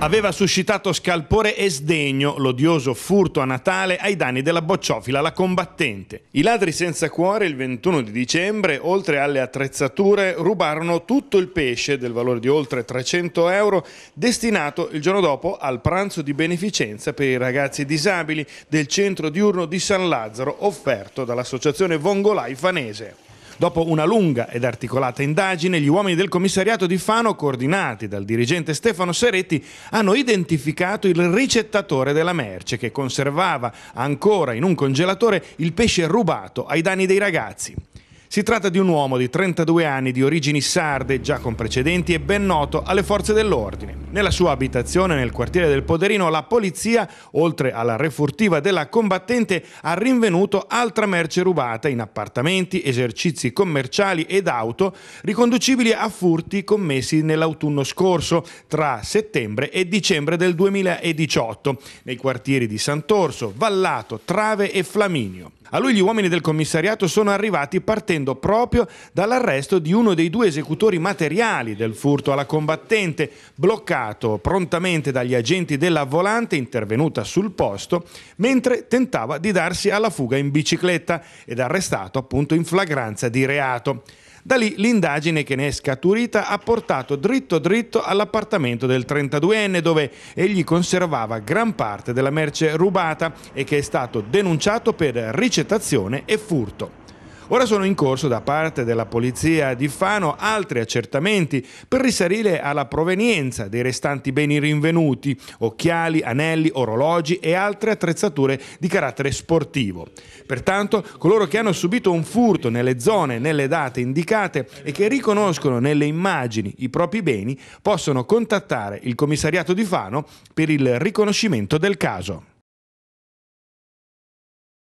Aveva suscitato scalpore e sdegno l'odioso furto a Natale ai danni della bocciofila La Combattente. I ladri senza cuore il 21 di dicembre, oltre alle attrezzature, rubarono tutto il pesce del valore di oltre 300 euro destinato il giorno dopo al pranzo di beneficenza per i ragazzi disabili del centro diurno di San Lazzaro offerto dall'associazione Vongolai Fanese. Dopo una lunga ed articolata indagine, gli uomini del commissariato di Fano, coordinati dal dirigente Stefano Seretti, hanno identificato il ricettatore della merce che conservava ancora in un congelatore il pesce rubato ai danni dei ragazzi. Si tratta di un uomo di 32 anni di origini sarde, già con precedenti e ben noto alle forze dell'ordine. Nella sua abitazione nel quartiere del Poderino la polizia, oltre alla refurtiva della combattente, ha rinvenuto altra merce rubata in appartamenti, esercizi commerciali ed auto riconducibili a furti commessi nell'autunno scorso, tra settembre e dicembre del 2018, nei quartieri di Sant'Orso, Vallato, Trave e Flaminio. A lui gli uomini del commissariato sono arrivati partendo proprio dall'arresto di uno dei due esecutori materiali del furto alla combattente, bloccato prontamente dagli agenti della volante intervenuta sul posto mentre tentava di darsi alla fuga in bicicletta ed arrestato appunto in flagranza di reato. Da lì l'indagine che ne è scaturita ha portato dritto dritto all'appartamento del 32enne dove egli conservava gran parte della merce rubata e che è stato denunciato per ricettazione e furto. Ora sono in corso da parte della Polizia di Fano altri accertamenti per risalire alla provenienza dei restanti beni rinvenuti, occhiali, anelli, orologi e altre attrezzature di carattere sportivo. Pertanto coloro che hanno subito un furto nelle zone, nelle date indicate e che riconoscono nelle immagini i propri beni possono contattare il commissariato di Fano per il riconoscimento del caso.